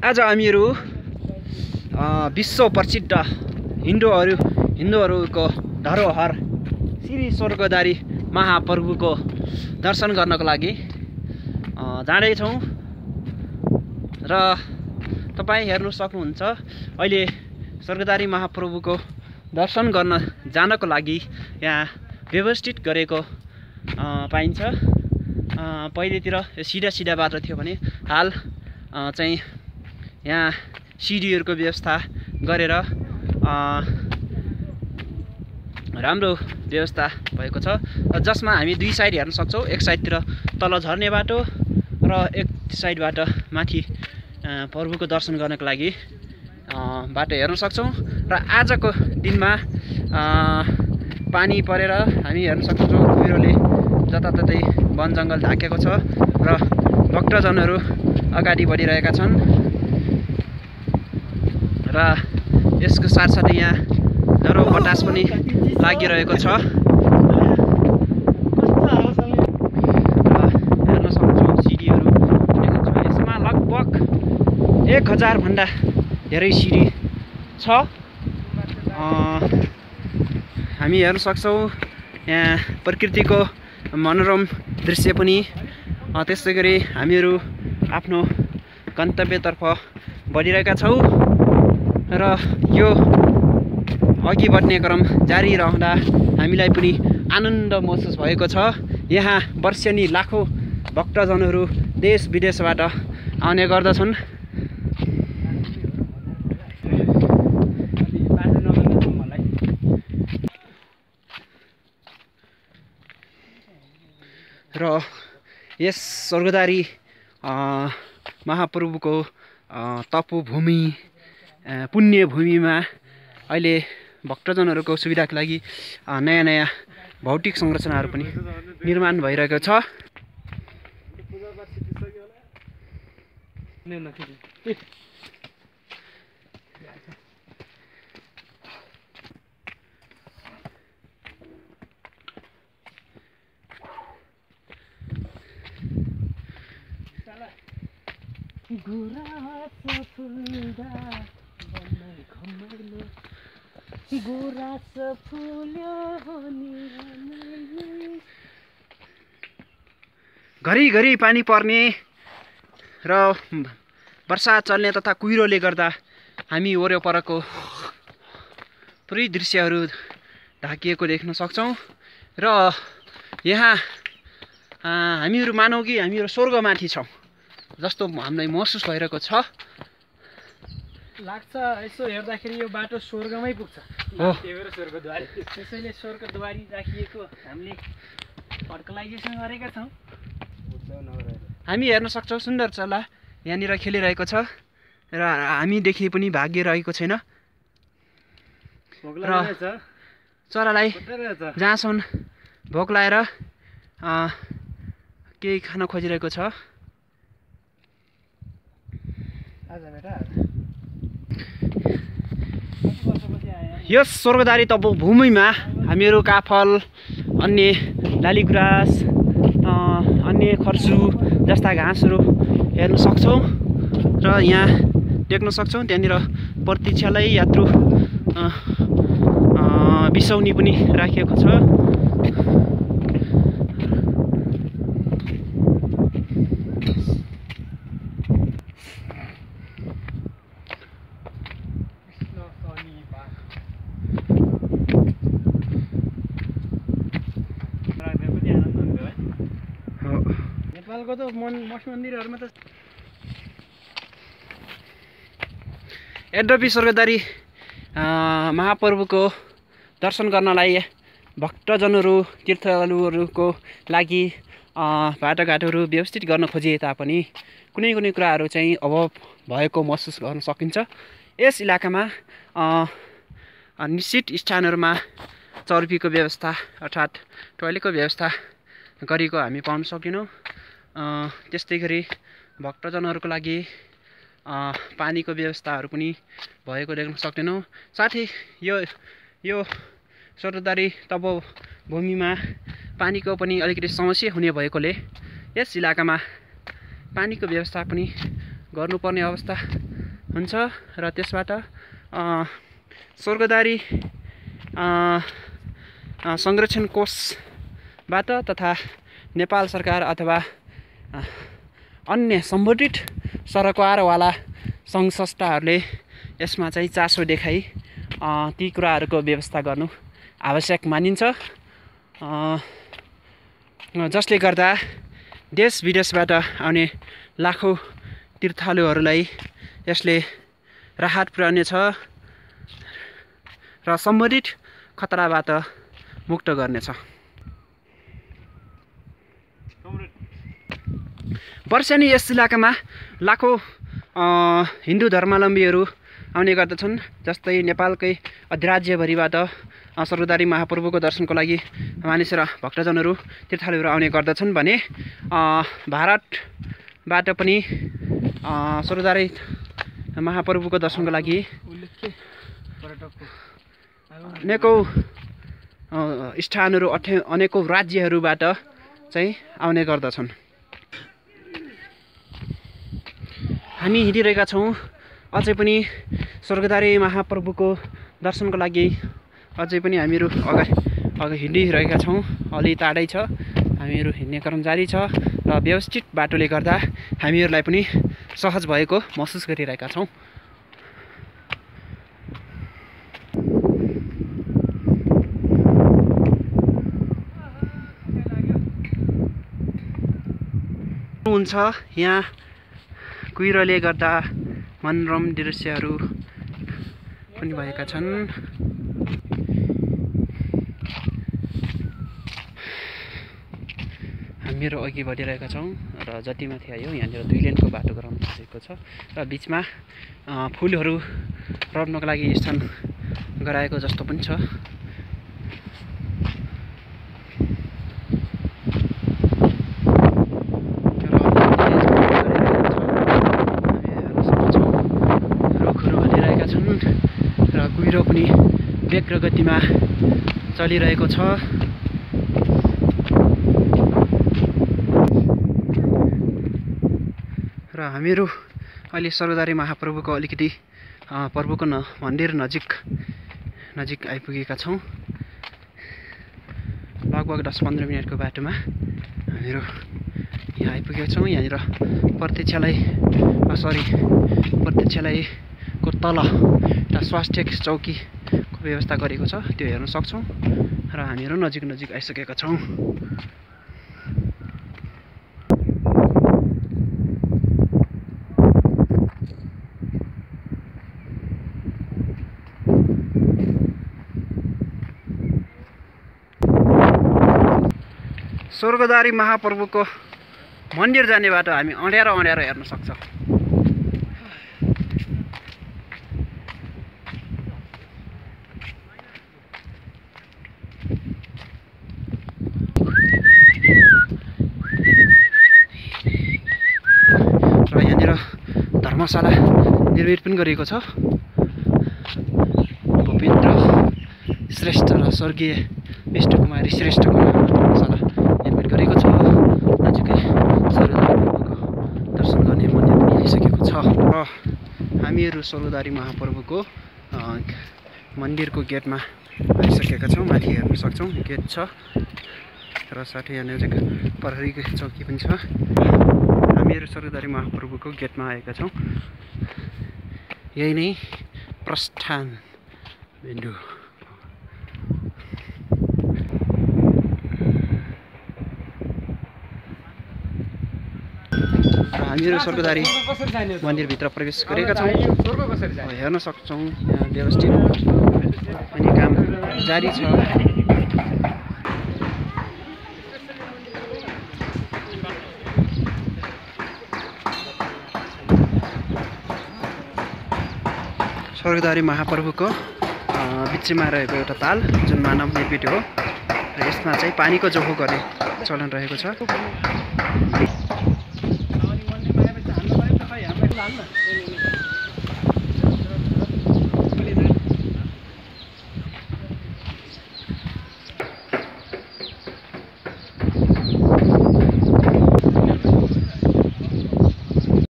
आज हामीहरू विश्व प्रसिद्ध हिन्दूहरू हिन्दूहरूको धरोहर श्री स्वर्गदारी महाप्रभुको दर्शन गर्नको लागि जाँदैछौँ। र तपाईँ हेर्नु सक्नुहुन्छ अहिले स्वर्गदारी महाप्रभुको दर्शन गर्न जानको लागि यहाँ व्यवस्थित गरेको पाइन्छ। पहिलेतिर सिधा सिधा बाटो थियो भने हाल चाहिँ यहाँ सिडीहरूको व्यवस्था गरेर राम्रो व्यवस्था भएको छ। र जसमा हामी दुई साइड हेर्न सक्छौँ एक साइडतिर तल झर्ने बाटो र एक साइडबाट माथि प्रभुको दर्शन गर्नको लागि बाटो हेर्न सक्छौँ। र आजको दिनमा पानी परेर हामी हेर्न सक्छौँ कुहिरोले जताततै वन जङ्गल ढाकेको छ र भक्तजनहरू अगाडि बढिरहेका छन्। र यसको साथसाथै यहाँ डरो बटास पनि लागिरहेको छ। हेर्न सक्छौँ सिडीहरू छ। यसमा लगभग एक हजारभन्दा धेरै सिडी छ। हामी हेर्न सक्छौँ यहाँ प्रकृतिको मनोरम दृश्य पनि। अ, त्यस्तै गरी हामीहरू आफ्नो गन्तव्यतर्फ बढिरहेका छौँ। र यो अघि बढ्ने क्रम जारी रहँदा हामीलाई पनि आनन्द महसुस भएको छ। यहाँ वर्षेनी लाखौँ भक्तजनहरू देश विदेशबाट आउने गर्दछन्। र यस स्वर्गदारी महाप्रभुको तपोभूमि अ, पुण्यभूमिमा अहिले भक्तजनहरूको सुविधाको लागि नयाँ नयाँ भौतिक संरचनाहरू पनि निर्माण भइरहेको छ। गुराँस फुल्यो घरिघरि पानी पर्ने र वर्षा चल्ने तथा कुहिरोले गर्दा हामी वरपरको पुरै दृश्यहरू ढाकिएको देख्न सक्छौँ र यहाँ हामीहरू मानौँ कि हामीहरू स्वर्गमाथि छौँ जस्तो हामीलाई महसुस भइरहेको छ। लाग्छ यसो हेर्दाखेरि यो बाटो स्वर्गमै पुग्छ। त्यही भएर स्वर्गद्वारी। त्यसैले स्वर्गद्वारी राखिएको हामीले फर्कलाइजेसन गरेका छौँ। हामी हेर्न सक्छौँ सुन्दर चल्ला यहाँनिर खेलिरहेको छ र हामीदेखि पनि भाग्य रहेको छैन। र चरालाई जहाँसम्म भोक लाएर अ, केही खान खोजिरहेको छ। आज बेटा। यस स्वर्गदारी तपोभूमिमा हामीहरू काफल अन्य लालीगुराँस अ, अन्य खर्सु जस्ता घाँसहरू हेर्न सक्छौँ र यहाँ देख्न सक्छौँ त्यहाँनिर प्रतीक्षालय यात्रु बिसौनी पनि राखिएको छ। नेपालको त मन मठ मन्दिरहरूमा त यद्यपि स्वर्गदारी महाप्रभुको दर्शन गर्नलाई भक्तजनहरू तीर्थालुहरूको लागि बाटोघाटोहरू व्यवस्थित गर्न खोजिए तापनि कुनै कुनै कुराहरू चाहिँ अभाव भएको महसुस गर्न सकिन्छ। यस इलाकामा निश्चित स्थानहरूमा चर्पीको व्यवस्था अर्थात् टोयलेटको व्यवस्था गरेको हामी पाउन सकेनौँ। त्यस्तै गरी भक्तजनहरूको लागि पानीको व्यवस्थाहरू पनि भएको देख्न सक्दैनौँ। साथै यो यो स्वर्गदारी तब भूमिमा पानीको पनि अलिकति समस्या हुने भएकोले यस इलाकामा पानीको व्यवस्था पनि गर्नुपर्ने अवस्था हुन्छ र त्यसबाट स्वर्गदारी संरक्षण कोषबाट तथा नेपाल सरकार अथवा अन्य सम्बन्धित सरकारवाला सङ्घ संस्थाहरूले यसमा चाहिँ चासो देखाई ती कुराहरूको व्यवस्था गर्नु आवश्यक मानिन्छ। जसले गर्दा देश विदेशबाट आउने लाखौँ तीर्थालुहरूलाई यसले राहत पुर्याउनेछ र सम्बन्धित खतराबाट मुक्त गर्नेछ। वर्षेनी यस इलाकामा लाखौँ हिन्दू धर्मावलम्बीहरू आउने गर्दछन् जस्तै नेपालकै अधिराज्यभरिबाट सर्वदारी महाप्रभुको दर्शनको लागि मानिस र भक्तजनहरू तीर्थालुहरू आउने गर्दछन् भने भारतबाट पनि सर्वदारी महाप्रभुको दर्शनको लागि अनेकौँ स्थानहरू अठे अनेकौँ राज्यहरूबाट चाहिँ आउने गर्दछन्। हामी हिँडिरहेका छौँ। अझै पनि स्वर्गदारी महाप्रभुको दर्शनको लागि अझै पनि हामीहरू अगाडि अगाडि हिँडिरहेका छौँ। अलि टाढै छ। हामीहरू हिँड्ने क्रम जारी छ र व्यवस्थित बाटोले गर्दा हामीहरूलाई पनि सहज भएको महसुस गरिरहेका छौँ। हुन्छ यहाँ कुहिरोले गर्दा मनोरम दृश्यहरू पनि भएका छन्। हामीहरू अघि बढिरहेका छौँ र जति माथि आयो यहाँनिर दुई लेनको बाटो गराउन खोजेको छ र बिचमा फुलहरू रोप्नको लागि स्थान गराएको जस्तो पनि छ रुखहरू हल्लिरहेका छन् र कुहिरो पनि गतिमा चलिरहेको छ। र हामीहरू अहिले सर्वदारी महाप्रभुको अलिकति प्रभुको न मन्दिर नजिक नजिक आइपुगेका छौँ। लगभग दस पन्ध्र मिनटको बाटोमा हामीहरू यहाँ आइपुगेका छौँ। यहाँनिर प्रत्यक्षालय सरी प्रत्यक्षालयको तल एउटा स्वास्थ्य चौकीको व्यवस्था गरेको छ त्यो हेर्न सक्छौँ र हामीहरू नजिक नजिक आइसकेका छौँ। स्वर्गदारी महाप्रभुको मन्दिर जाने बाटो हामी अँड्यारो अँड्यारो हेर्न सक्छौँ। र यहाँनिर धर्मशाला निर्मित पनि गरिएको छ। गोविन्द श्रेष्ठ र स्वर्गीय विष्णुकुमारी श्रेष्ठको धर्मशाला निर्मित गरेको छ। नजिकै सर्वदारी महाप्रभुको दर्शन गर्ने मन्दिर पनि आइसकेको छ। र हामीहरू सर्वदारी महाप्रभुको मन्दिरको गेटमा आइसकेका छौँ माथि हेर्न सक्छौँ। गेट छ र साथै यहाँनिर प्रहरीको चौकी पनि छ। हामीहरू सर्वदारी महाप्रभुको गेटमा आएका छौँ। यही नै प्रस्थान र हामीहरू स्वर्गदारी? मन्दिरभित्र प्रवेश गरेका छौँ। हेर्न सक्छौँ यहाँ व्यवस्थित अनि काम जारी छ। स्वर्गदारी महाप्रभुको बिचमा रहेको एउटा ताल जुन मानव निर्मित हो। र यसमा चाहिँ पानीको जोखो गर्ने चलन रहेको छ।